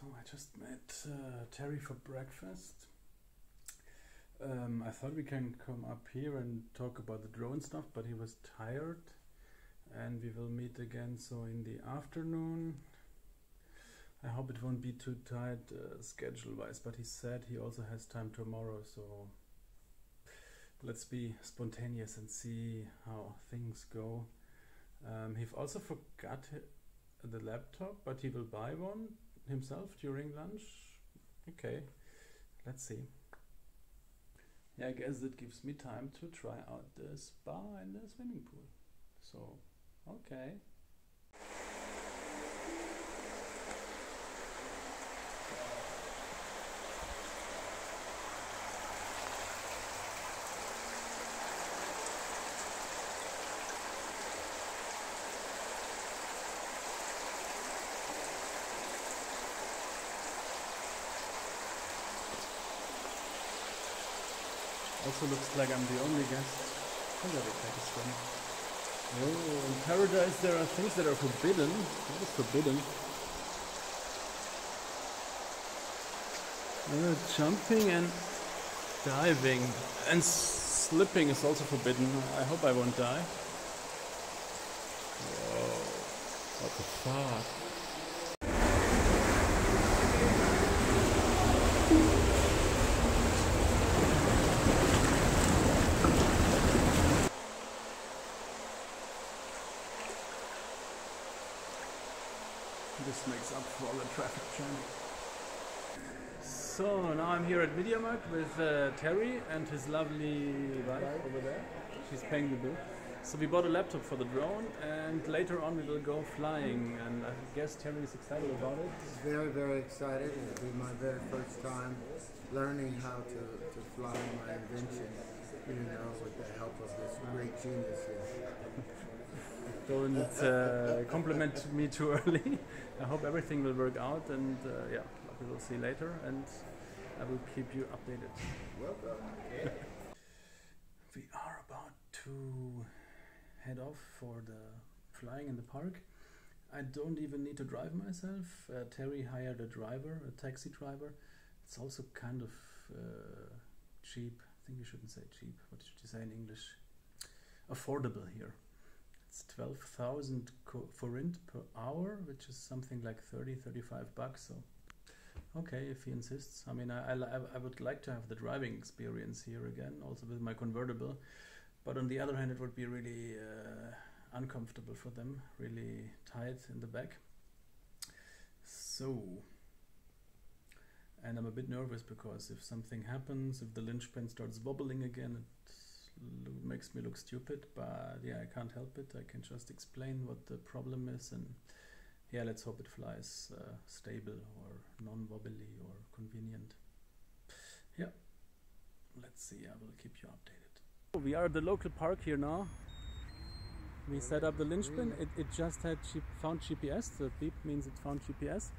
So I just met uh, Terry for breakfast. Um, I thought we can come up here and talk about the drone stuff, but he was tired, and we will meet again. So in the afternoon. I hope it won't be too tight uh, schedule-wise, but he said he also has time tomorrow, so let's be spontaneous and see how things go. Um, he also forgot the laptop, but he will buy one himself during lunch. Okay, let's see. Yeah, I guess it gives me time to try out the spa and the swimming pool. So, okay. Also looks like I'm the only guest. A swim. Oh, in paradise there are things that are forbidden. What is forbidden? Uh, jumping and diving and slipping is also forbidden. I hope I won't die. Whoa, what the fuck? This makes up for all the traffic jam. So now I'm here at MediaMarkt with uh, Terry and his lovely wife over there. She's paying the bill. So we bought a laptop for the drone and later on we will go flying and I guess Terry is excited about it. Very, very excited. It'll be my very first time learning how to, to fly my invention, you know, with the help of this great genius here. Don't uh, compliment me too early. I hope everything will work out and uh, yeah, we will see later and I will keep you updated. Welcome. we are about to head off for the flying in the park. I don't even need to drive myself. Uh, Terry hired a driver, a taxi driver. It's also kind of uh, cheap. I think you shouldn't say cheap. What should you say in English? Affordable here. It's 12,000 forint per hour, which is something like 30, 35 bucks. So, okay, if he insists. I mean, I, I, I would like to have the driving experience here again, also with my convertible. But on the other hand, it would be really uh, uncomfortable for them, really tight in the back. So, and I'm a bit nervous because if something happens, if the Lynchpin starts wobbling again, it makes me look stupid, but yeah, I can't help it. I can just explain what the problem is, and yeah, let's hope it flies uh, stable or non-wobbly or convenient. Yeah, let's see. I will keep you updated. We are at the local park here now. We set up the Lynchpin. It, it just had found GPS. The beep means it found GPS,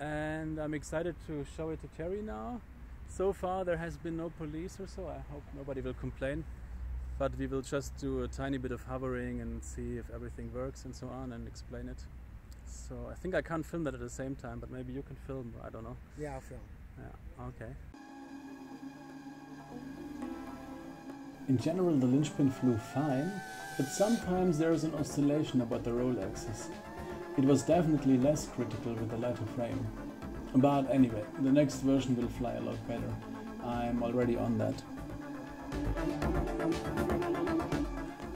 and I'm excited to show it to Terry now. So far, there has been no police or so. I hope nobody will complain but we will just do a tiny bit of hovering and see if everything works and so on and explain it. So I think I can't film that at the same time, but maybe you can film, I don't know. Yeah, I'll film. Yeah, okay. In general, the Lynchpin flew fine, but sometimes there is an oscillation about the roll axis. It was definitely less critical with the lighter frame. But anyway, the next version will fly a lot better. I'm already on that.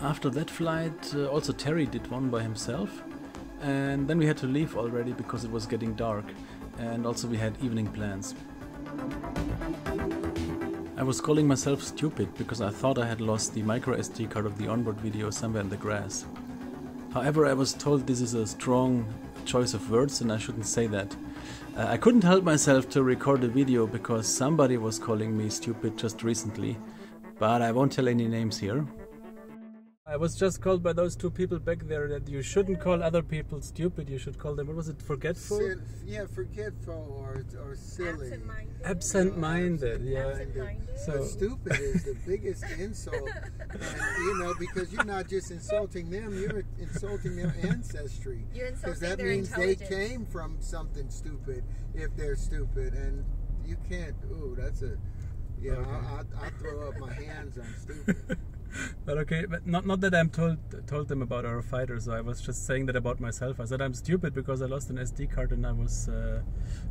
After that flight, uh, also Terry did one by himself, and then we had to leave already because it was getting dark, and also we had evening plans. I was calling myself stupid because I thought I had lost the micro SD card of the onboard video somewhere in the grass. However, I was told this is a strong choice of words and I shouldn't say that. Uh, I couldn't help myself to record a video because somebody was calling me stupid just recently, but I won't tell any names here. I was just called by those two people back there that you shouldn't call other people stupid. You should call them what was it? Forgetful. Sin- yeah, forgetful or or silly. Absent-minded. Absent-minded. Yeah. Absent-minded. So- But stupid is the biggest insult, and, you know, because you're not just insulting them, you're insulting their ancestry. You're Because that their means they came from something stupid if they're stupid, and you can't. Ooh, that's a. Yeah, Okay. I, I, I throw up my hands I'm stupid. But okay, but not not that I'm told told them about our fighter. So I was just saying that about myself. I said I'm stupid because I lost an SD card and I was uh,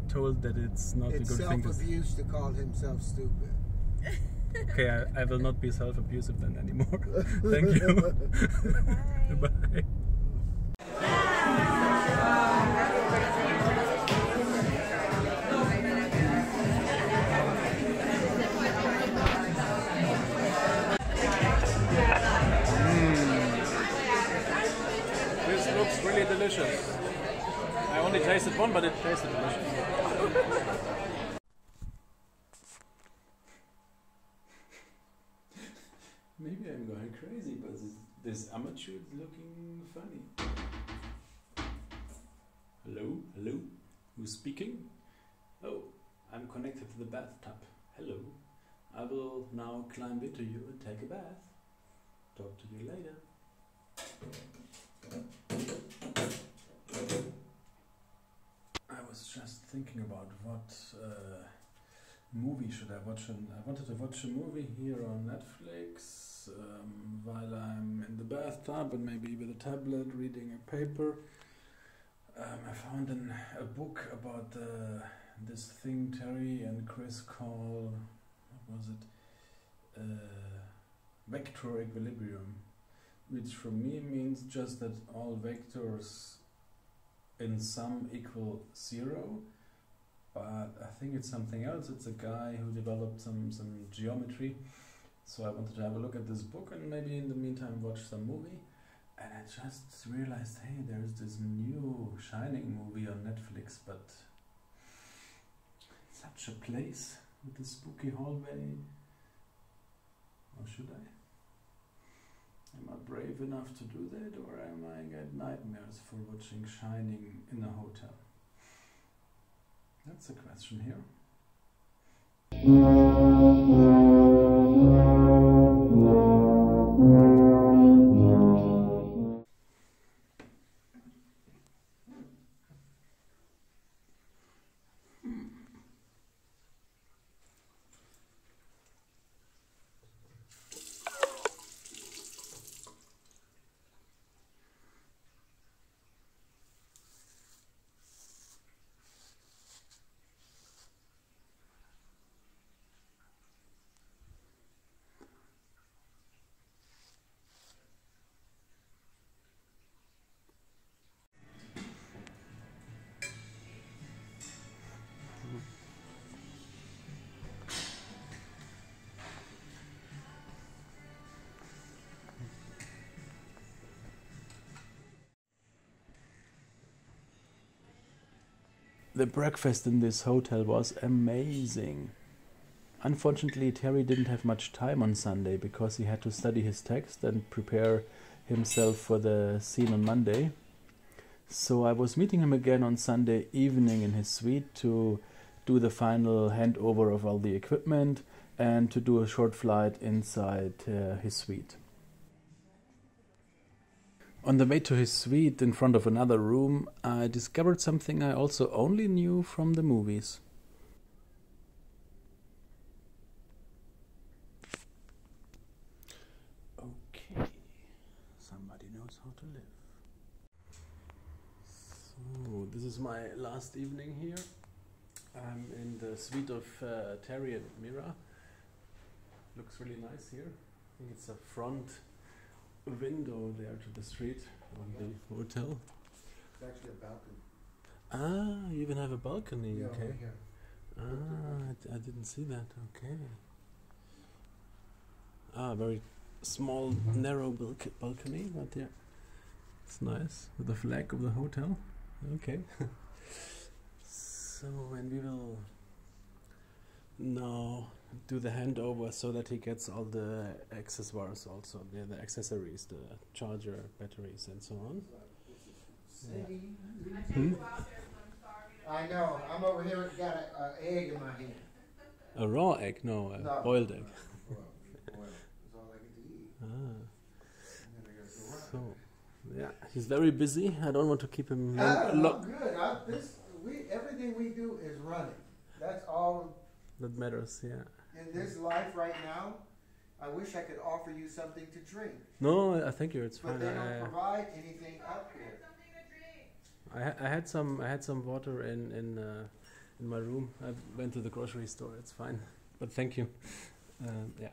told that it's not it's a good thing. To s- self-abuse to call himself stupid. okay, I, I will not be self-abusive then anymore. Thank you. Bye. Bye. Delicious. I only tasted one, but it tasted delicious. Maybe I'm going crazy, but this, this amateur is looking funny. Hello, hello, who's speaking? Oh, I'm connected to the bathtub. Hello, I will now climb into you and take a bath. Talk to you later. I was just thinking about what uh, movie should I watch. And I wanted to watch a movie here on Netflix um, while I'm in the bathtub and maybe with a tablet reading a paper. Um, I found an, a book about uh, this thing Terry and Chris call what was it? Uh, vector equilibrium, which for me means just that all vectors in sum equal zero. But I think it's something else. It's a guy who developed some some geometry. So I wanted to have a look at this book and maybe in the meantime watch some movie. And I just realized, hey, there's this new Shining movie on Netflix, but such a place with the spooky hallway. Or should I? Am I brave enough to do that, or am I get nightmares for watching Shining in a hotel? That's a question here. The breakfast in this hotel was amazing. Unfortunately, Terry didn't have much time on Sunday because he had to study his text and prepare himself for the scene on Monday. So I was meeting him again on Sunday evening in his suite to do the final handover of all the equipment and to do a short flight inside uh, his suite. On the way to his suite, in front of another room, I discovered something I also only knew from the movies. Okay, somebody knows how to live. So, this is my last evening here. I'm in the suite of uh, Terry and Mira. Looks really nice here. I think it's a front window there to the street on the hotel. It's actually a balcony. Ah, you even have a balcony. Yeah, okay. Ah, I, d- I didn't see that. Okay. Ah, very small, narrow balc- balcony, but yeah, it's nice with the flag of the hotel. Okay. so, and we will now do the handover so that he gets all the accessories also, the, the accessories, the charger, batteries, and so on. Yeah. Hmm? I know. I'm over here. Got an egg in my hand. A raw egg? No, a No. boiled egg. Well, well, it's all I get to eat. Ah, And then I gotta go so yeah, he's very busy. I don't want to keep him Ah, long. I'm good. I, this, we, everything we do is running. That's all that matters. Yeah. in this life right now. I wish I could offer you something to drink, No, I thank you. It's but fine. they don't provide anything up here. I, I had some I had some water in in uh, in my room. I went to the grocery store. It's fine, but thank you. Um, yeah,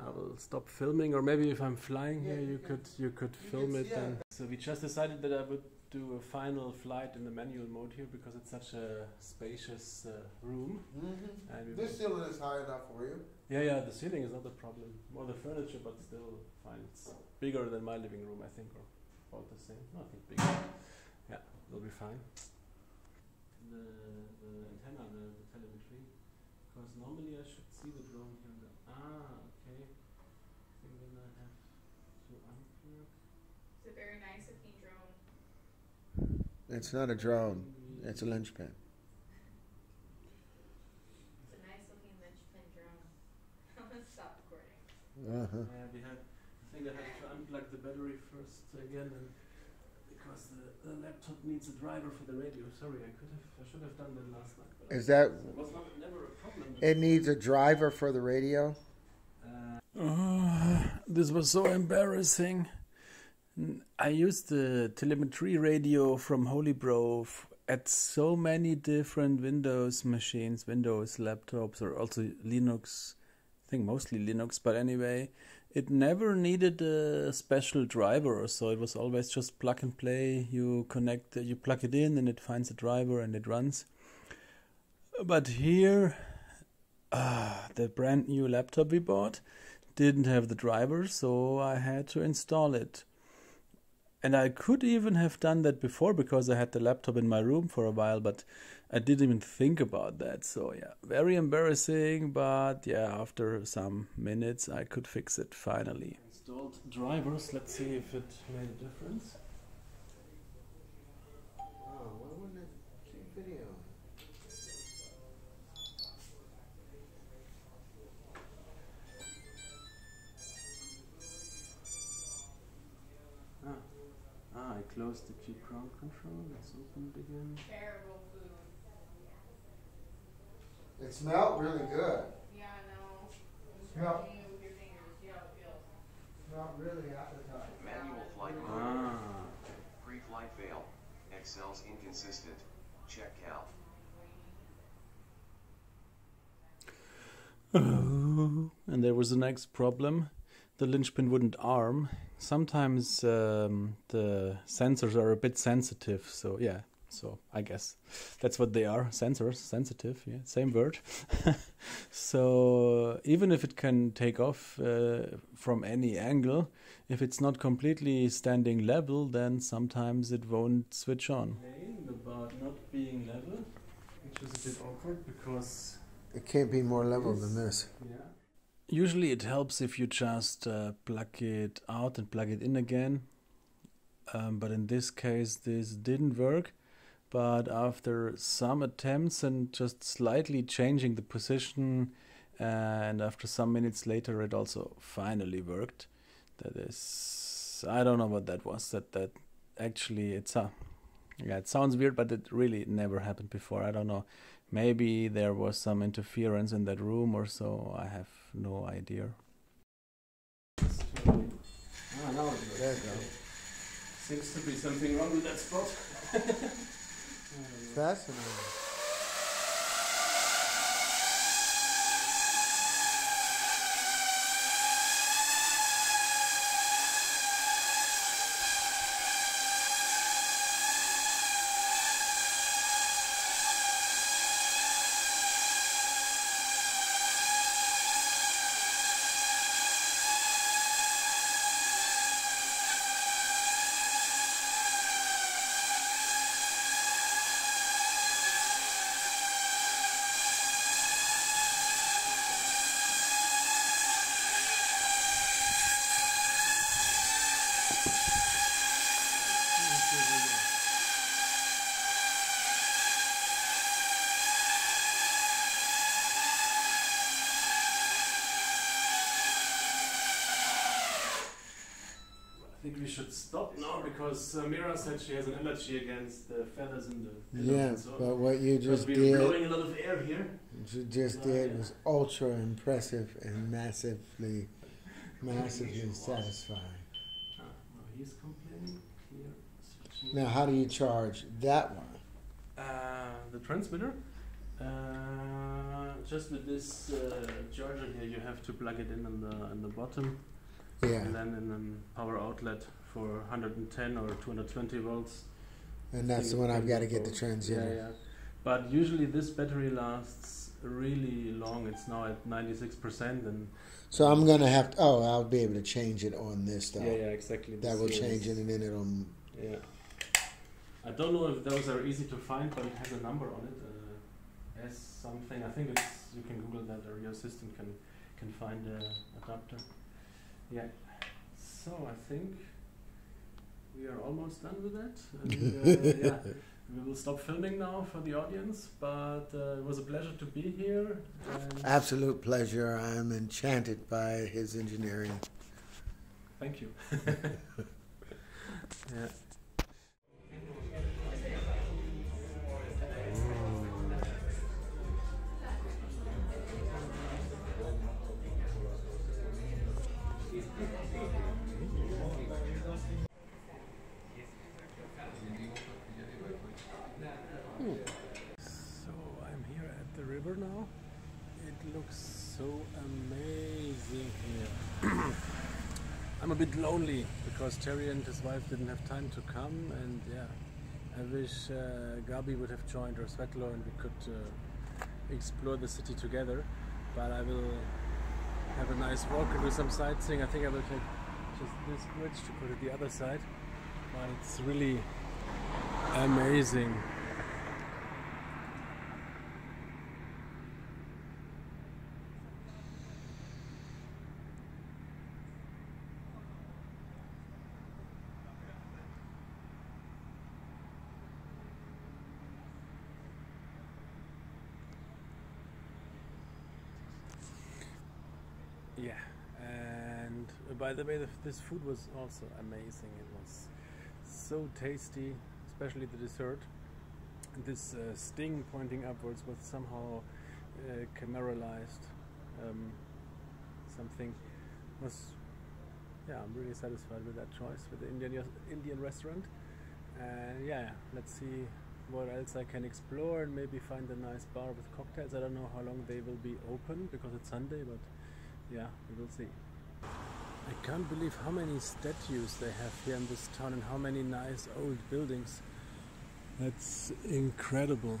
I will stop filming, or maybe if I'm flying Yeah, here, you you could you could you film it. yeah. And so we just decided that I would do a final flight in the manual mode here because it's such a spacious uh, room. Mm-hmm. And This ceiling is high enough for you. yeah, yeah, the ceiling is not a problem. More the furniture, but still fine. It's bigger than my living room, I think, or about the same. No, I think bigger. Yeah, it'll be fine. The, the antenna, the, the telemetry, because normally I should see the drone here. The, ah, okay. I think then I have to unplug. It's a very nice looking drone. It's not a drone. It's a Lynchpin. It's a nice looking Lynchpin drone. I'm gonna stop recording. Uh-huh. Yeah, we had. I think I had to unplug the battery first again, and because the, the laptop needs a driver for the radio. Sorry, I could have. I should have done that last night. But Is that it was not, never a problem. it needs a driver for the radio? Uh, this was so embarrassing. I used the telemetry radio from Holybro at so many different Windows machines, Windows laptops, or also Linux. I think mostly Linux, but anyway, it never needed a special driver so. It was always just plug and play. You connect, you plug it in, and it finds a driver and it runs. But here, ah, the brand new laptop we bought didn't have the driver, so I had to install it. And I could even have done that before because I had the laptop in my room for a while, but I didn't even think about that. So, yeah, very embarrassing, but yeah, after some minutes I could fix it finally. Installed drivers, let's see if it made a difference. I closed the QGroundControl, let's open it again. Terrible food. It smelled really good. Yeah, I know. Smell, You with your fingers. See how it feels. smelled really appetizing. Manual flight mode. Ah. Pre-flight fail. Accels inconsistent. Check Cal. and there was the next problem. The Lynchpin wouldn't arm. Sometimes um, the sensors are a bit sensitive, so yeah. So I guess that's what they are sensors, sensitive, yeah, same word. so even if it can take off uh, from any angle, if it's not completely standing level, then sometimes it won't switch on. About not being level, which is a bit awkward because It can't be more level than this. yeah. Usually it helps if you just uh, plug it out and plug it in again. Um, but in this case, this didn't work. But after some attempts and just slightly changing the position, and after some minutes later, it also finally worked. That is, I don't know what that was. That that actually it's a, yeah, it sounds weird, but it really never happened before. I don't know. Maybe there was some interference in that room or so. I have no idea. Ah, now it There you go. Seems to be something wrong with that spot. Fascinating. We should stop now because uh, Mira said she has an allergy against the feathers in the pillows Yeah, and so but what you Because just we're did, blowing a lot of air here. what you just Oh, did yeah. was ultra impressive and massively, massively satisfying. Ah, now he's complaining here. Now, how do you charge that one? Uh, the transmitter. Uh, just with this uh, charger here, you have to plug it in on the on the bottom, Yeah, and then in a power outlet for 110 or 220 volts. and that's the one I've got to get the transmitter. Yeah, yeah. But usually this battery lasts really long. It's now at 96%, and So I'm gonna have to. Oh, I'll be able to change it on this though. yeah, yeah, exactly. That will change it, and then it'll. Yeah. I don't know if those are easy to find, but it has a number on it. Uh, S something. I think it's you can Google that, or your system can can find the adapter. Yeah. So I think we are almost done with that. And, uh, yeah. We will stop filming now for the audience, but uh, it was a pleasure to be here. Absolute pleasure. I'm enchanted by his engineering. thank you. yeah. Bit lonely because Terry and his wife didn't have time to come, and yeah, I wish uh, Gabi would have joined or Svetlo and we could uh, explore the city together. But I will have a nice walk and do some sightseeing. I think I will take just this bridge to go to the other side. But it's really amazing. Yeah, and uh, by the way, the, this food was also amazing. It was so tasty, especially the dessert. This uh, sting pointing upwards was somehow uh, cameralized. Um, something was, yeah, I'm really satisfied with that choice with the Indian Indian restaurant. And yeah, let's see what else I can explore and maybe find a nice bar with cocktails. I don't know how long they will be open because it's Sunday, but yeah, we will see. I can't believe how many statues they have here in this town and how many nice old buildings. That's incredible.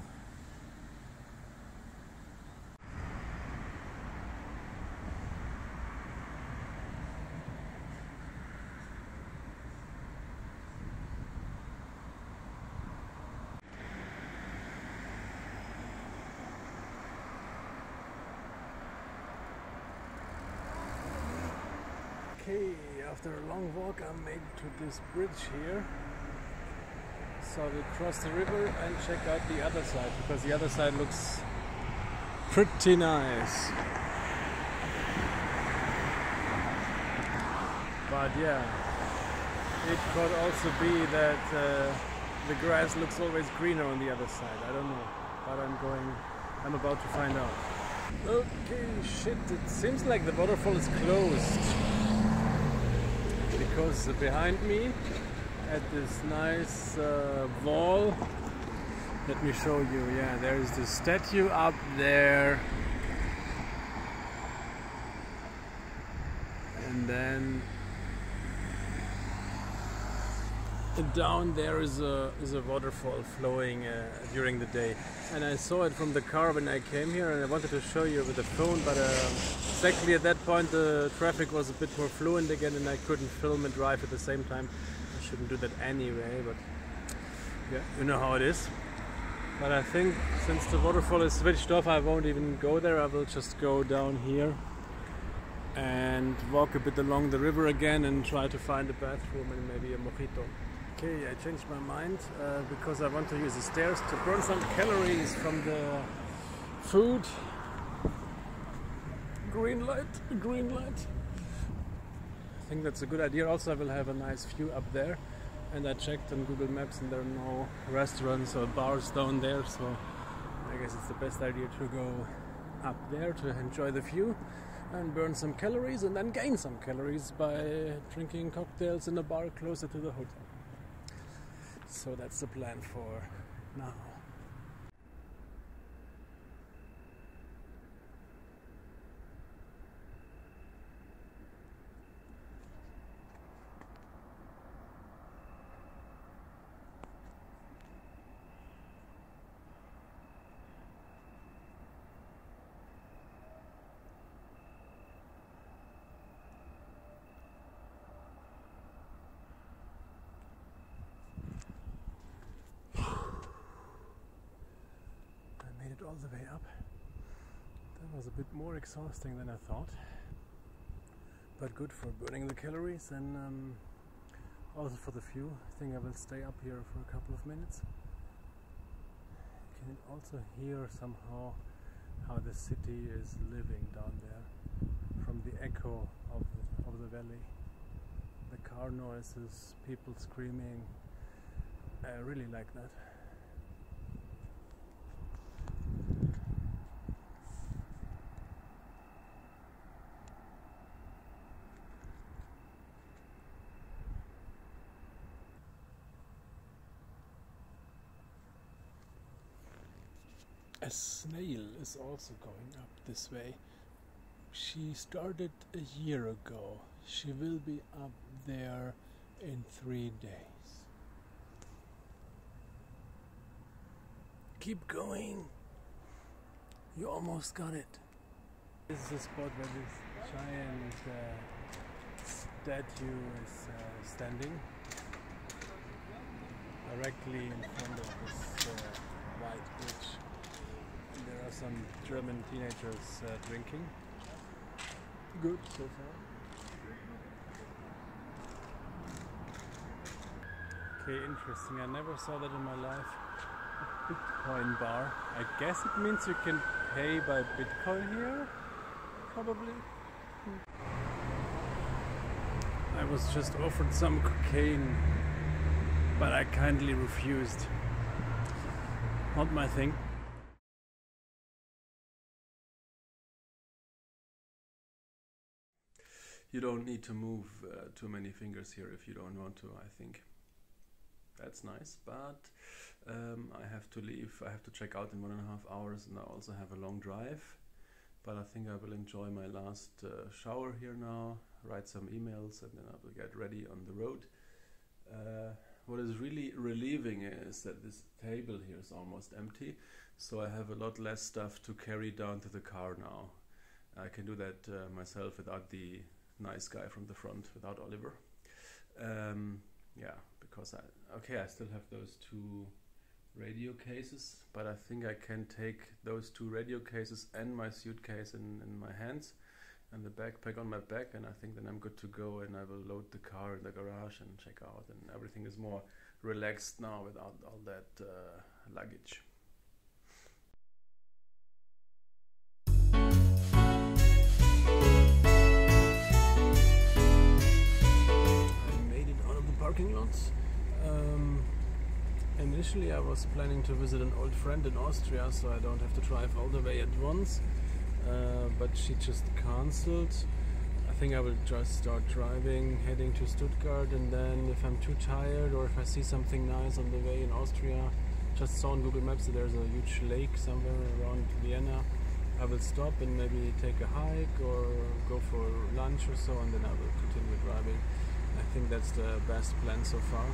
Okay, after a long walk, I made to this bridge here. So we'll cross the river and check out the other side because the other side looks pretty nice. But yeah, it could also be that uh, the grass looks always greener on the other side. I don't know, but I'm going. I'm about to find out. Okay, shit. It seems like the waterfall is closed because behind me at this nice uh, wall let me show you yeah there is the statue up there. And then down there is a is a waterfall flowing uh, during the day. And I saw it from the car when I came here and I wanted to show you with the phone but uh, exactly at that point the traffic was a bit more fluent again and I couldn't film and drive at the same time. I shouldn't do that anyway but yeah you know how it is. But I think since the waterfall is switched off I won't even go there. I will just go down here and walk a bit along the river again and try to find a bathroom and maybe a mojito. Okay, I changed my mind uh, because I want to use the stairs to burn some calories from the food. Green light, green light. I think that's a good idea. Also, I will have a nice view up there. And I checked on Google Maps and there are no restaurants or bars down there, so I guess it's the best idea to go up there to enjoy the view and burn some calories and then gain some calories by drinking cocktails in a bar closer to the hotel. So that's the plan for now. I made it all the way up. That was a bit more exhausting than I thought, but good for burning the calories and um, also for the view. I think I will stay up here for a couple of minutes. You can also hear somehow how the city is living down there from the echo of the, of the valley. The car noises, people screaming. I really like that. Snail is also going up this way. She started a year ago. She will be up there in three days. Keep going. You almost got it. This is the spot where this giant uh, statue is uh, standing directly in front of this uh, white bridge. And there are some German teenagers uh, drinking. Good so far. Okay, interesting. I never saw that in my life. A Bitcoin bar. I guess it means you can pay by Bitcoin here? Probably. I was just offered some cocaine, but I kindly refused. Not my thing. You don't need to move uh, too many fingers here if you don't want to, I think. That's nice, but um, I have to leave. I have to check out in one and a half hours, and I also have a long drive. But I think I will enjoy my last uh, shower here now, write some emails, and then I will get ready on the road. Uh, what is really relieving is that this table here is almost empty, so I have a lot less stuff to carry down to the car now. I can do that uh, myself without the nice guy from the front, without Oliver. Um, yeah, because I okay, I still have those two radio cases, but I think I can take those two radio cases and my suitcase in, in my hands and the backpack on my back, and I think then I'm good to go. And I will load the car in the garage and check out, and everything is more relaxed now without all that uh, luggage. Parking lots. Um, initially, I was planning to visit an old friend in Austria, so I don't have to drive all the way at once. Uh, but she just cancelled. I think I will just start driving, heading to Stuttgart, and then if I'm too tired or if I see something nice on the way in Austria, just saw on Google Maps that there's a huge lake somewhere around Vienna. I will stop and maybe take a hike or go for lunch or so, and then I will continue driving. I think that's the best plan so far.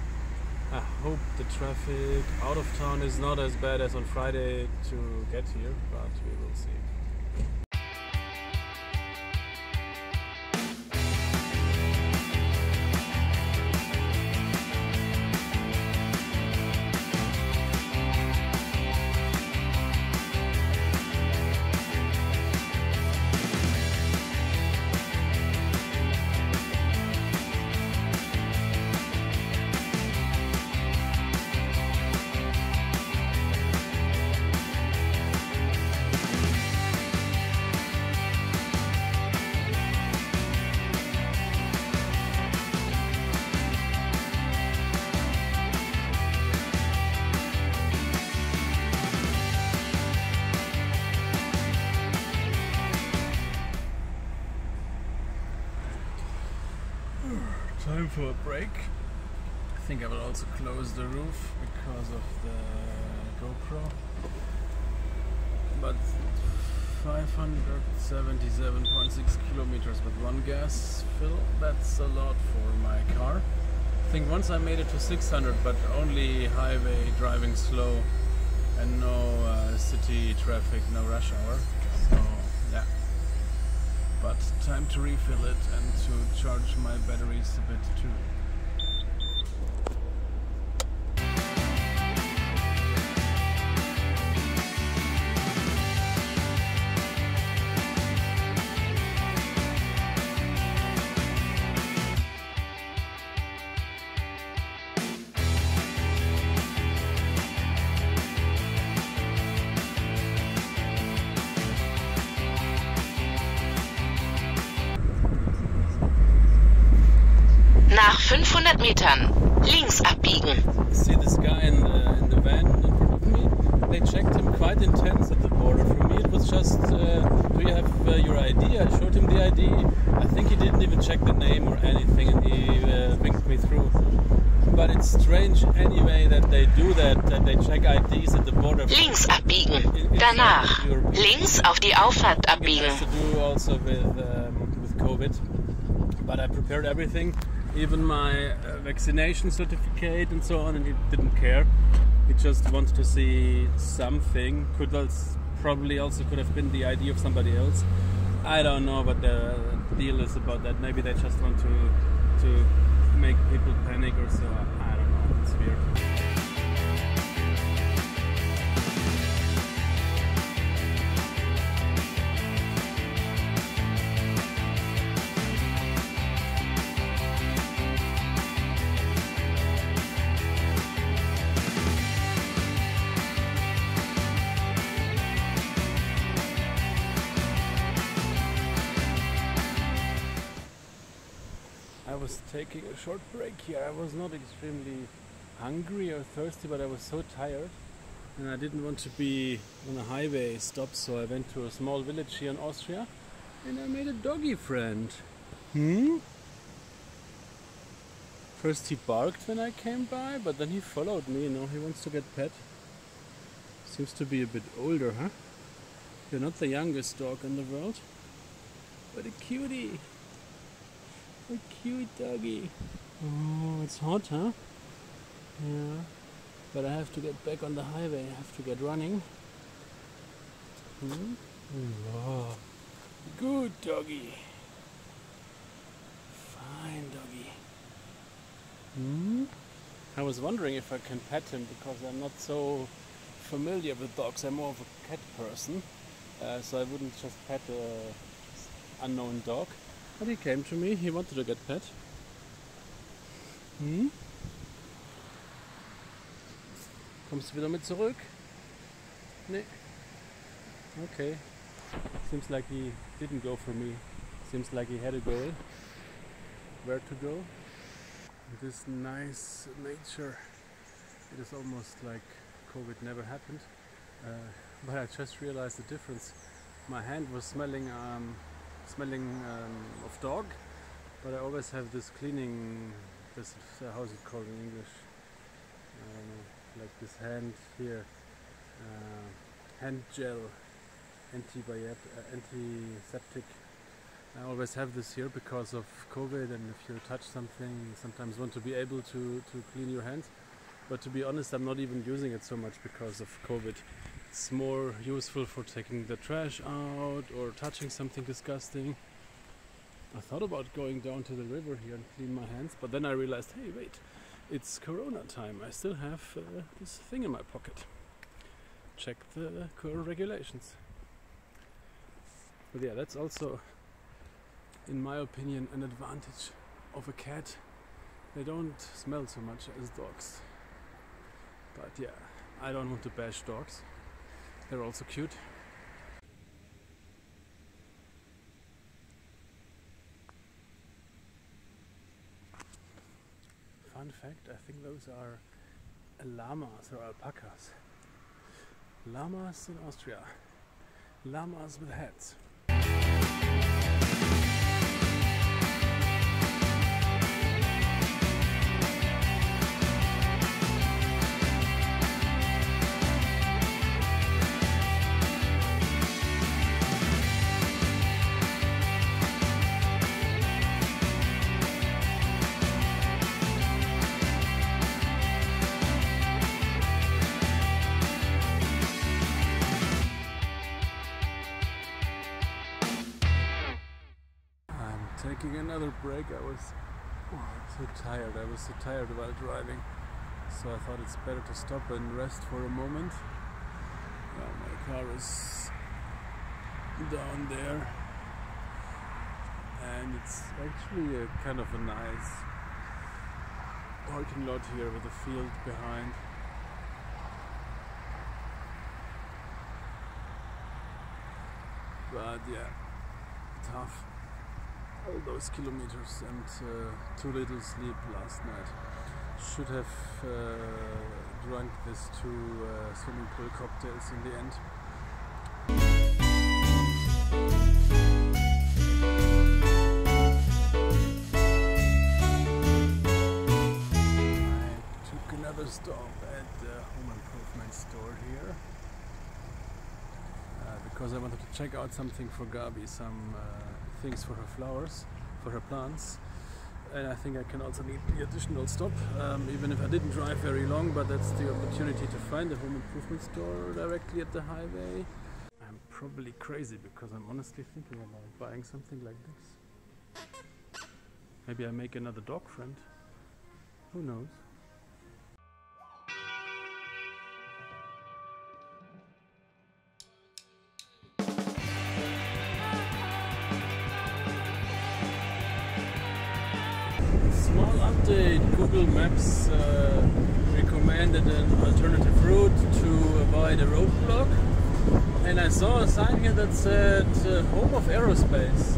I hope the traffic out of town is not as bad as on Friday to get here, but we will see. Think I will also close the roof because of the GoPro. But 577.6 kilometers with one gas fill, that's a lot for my car. I think once I made it to 600, but only highway driving slow and no uh, city traffic, no rush hour. So, yeah. But time to refill it and to charge my batteries a bit too. Nach 500 Metern links abbiegen. see this guy in the, in the van in front of me. They checked him quite intense at the border. For me, it was just, uh, do you have uh, your ID? I showed him the ID. I think he didn't even check the name or anything, and he uh, winked me through. But it's strange anyway that they do that, that they check IDs at the border. Links abbiegen. In- Danach links auf die Auffahrt It abbiegen. has to do also with um, with COVID. But I prepared everything, even my uh, vaccination certificate and so on, and he didn't care. He just wanted to see something. Could also, probably also could have been the ID of somebody else. I don't know what the deal is about that. Maybe they just want to to make people panic or so. I don't know. It's weird. Taking a short break here. I was not extremely hungry or thirsty, but I was so tired and I didn't want to be on a highway stop, so I went to a small village here in Austria and I made a doggy friend. Hmm? First he barked when I came by, but then he followed me, you know, he wants to get pet. Seems to be a bit older, huh? You're not the youngest dog in the world, but a cutie. A cute doggy. Oh, it's hot, huh? Yeah. But I have to get back on the highway. I have to get running. Hmm? Good doggy. Fine doggy. Hmm? I was wondering if I can pet him because I'm not so familiar with dogs. I'm more of a cat person. Uh, so I wouldn't just pet a unknown dog. But he came to me, he wanted to get pet. Hm? Kommst du wieder mit zurück? Nee. Okay. Seems like he didn't go for me. Seems like he had a goal. Where to go? This nice nature. It is almost like COVID never happened. Uh, but I just realized the difference. My hand was smelling um, smelling um, of dog, but I always have this cleaning. This uh, how's it called in English? Um, like this hand here, uh, hand gel, antibiotic, uh, antiseptic. I always have this here because of COVID, and if you touch something, you sometimes want to be able to to clean your hands. But to be honest, I'm not even using it so much because of COVID. It's more useful for taking the trash out or touching something disgusting. I thought about going down to the river here and clean my hands, but then I realized, hey, wait, it's Corona time. I still have uh, this thing in my pocket. Check the current regulations. But yeah, that's also, in my opinion, an advantage of a cat. They don't smell so much as dogs. But yeah, I don't want to bash dogs. They're also cute. Fun fact, I think those are llamas or alpacas. Llamas in Austria. Llamas with hats. Break. I was oh, so tired. I was so tired while driving. So I thought it's better to stop and rest for a moment. Yeah, my car is down there. And it's actually a kind of a nice parking lot here with a field behind. But yeah, tough. All those kilometers and uh, too little sleep last night. Should have uh, drunk these two uh, swimming pool cocktails in the end. I took another stop at the home improvement store here uh, because I wanted to check out something for Gabi, some uh, things for her flowers, for her plants. And I think I can also need the additional stop, um, even if I didn't drive very long, but that's the opportunity to find a home improvement store directly at the highway. I'm probably crazy because I'm honestly thinking about buying something like this. Maybe I make another dog friend. Who knows? Google Maps uh, recommended an alternative route to avoid a roadblock. And I saw a sign here that said uh, Home of Aerospace.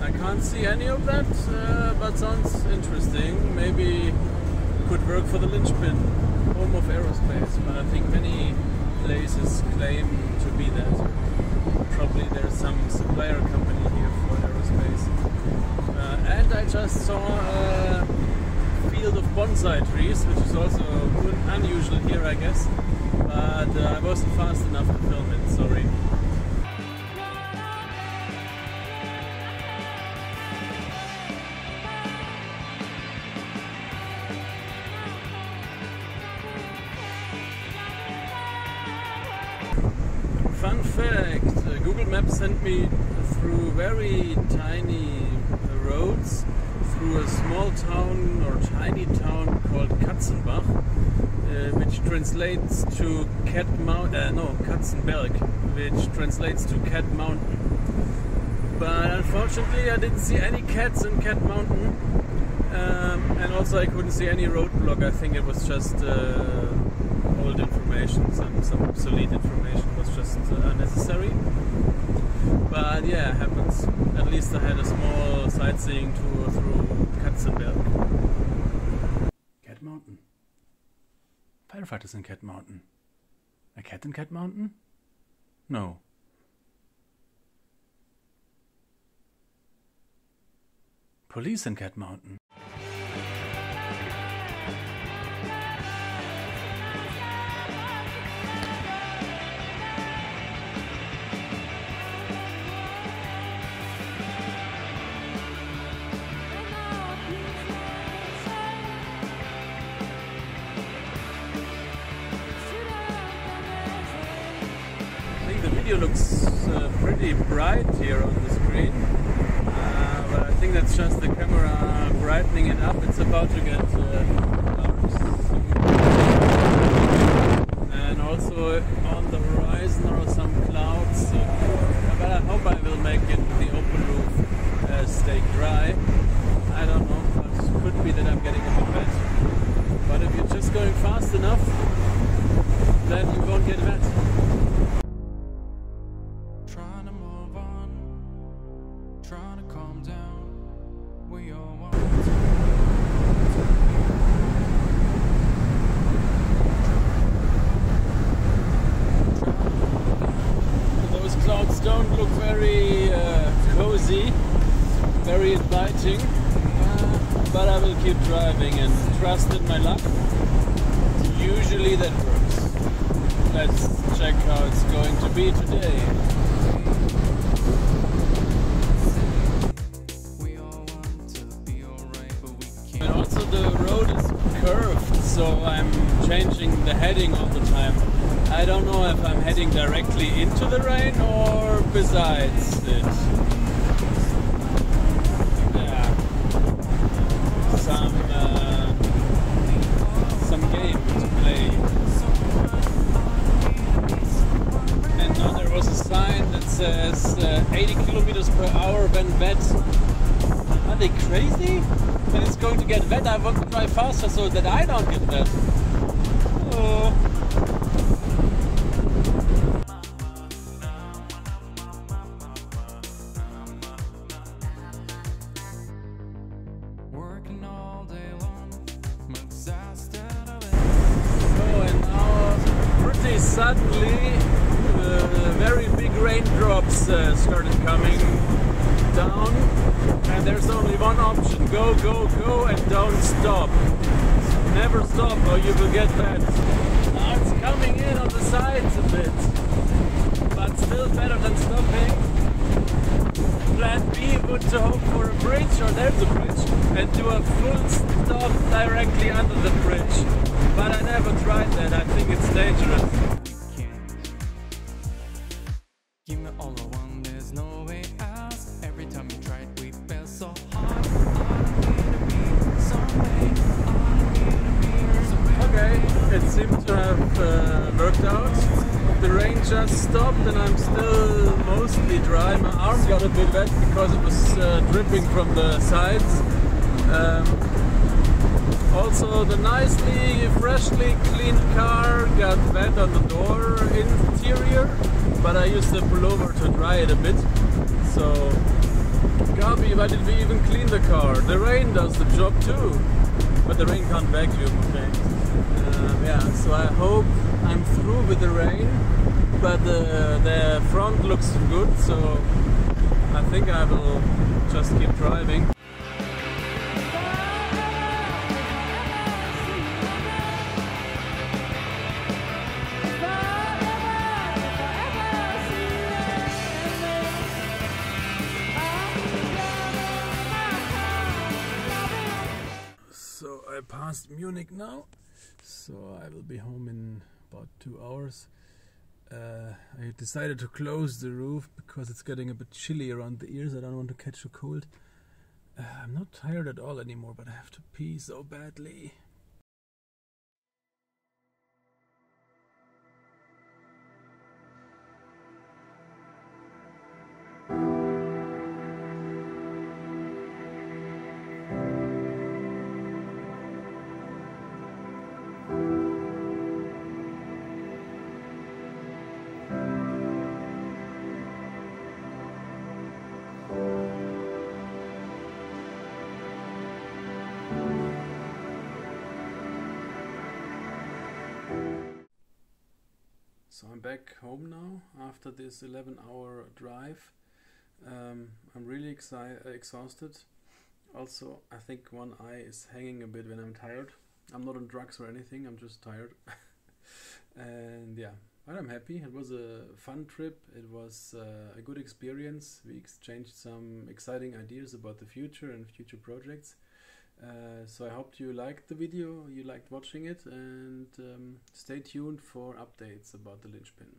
I can't see any of that, uh, but sounds interesting. Maybe could work for the Lynchpin. Home of Aerospace. But I think many places claim to be that. Probably there's some supplier company here for aerospace. Uh, and I just saw a field of bonsai trees, which is also unusual here, I guess. But uh, I wasn't fast enough to film it, sorry. A small town or tiny town called Katzenbach, uh, which translates to Cat Mount. Uh, no, Katzenberg, which translates to Cat Mountain. But unfortunately, I didn't see any cats in Cat Mountain, um, and also I couldn't see any roadblock. I think it was just uh, old information, some some obsolete information was just uh, unnecessary. But yeah, it happens. At least I had a small sightseeing tour through Katzenberg. Cat Mountain. Firefighters in Cat Mountain. A cat in Cat Mountain? No. Police in Cat Mountain. Video looks uh, pretty bright here on the screen, uh, but I think that's just the camera brightening it up. It's about to get uh. And also on the horizon are some clouds, so, but I hope I will make it the open roof uh, stay dry. I don't know, but could be that I'm getting a bit wet. But if you're just going fast enough, then you won't get wet. So that I don't get wet. Have uh, worked out. The rain just stopped and I'm still mostly dry. My arm got a bit wet because it was uh, dripping from the sides. Um, also, the nicely, freshly cleaned car got wet on the door interior, but I used the pullover to dry it a bit. So, Gabi, why did we even clean the car? The rain does the job too, but the rain can't vacuum? Um, yeah, so I hope I'm through with the rain, but uh, the front looks good, so I think I will just keep driving. I will be home in about two hours. Uh, I decided to close the roof because it's getting a bit chilly around the ears. I don't want to catch a cold. Uh, I'm not tired at all anymore, but I have to pee so badly. Back home now after this 11 hour drive. Um, I'm really exci- exhausted. Also, I think one eye is hanging a bit when I'm tired. I'm not on drugs or anything, I'm just tired. and yeah, but I'm happy. It was a fun trip, it was uh, a good experience. We exchanged some exciting ideas about the future and future projects. Uh, so I hope you liked the video, you liked watching it, and um, stay tuned for updates about the Lynchpin.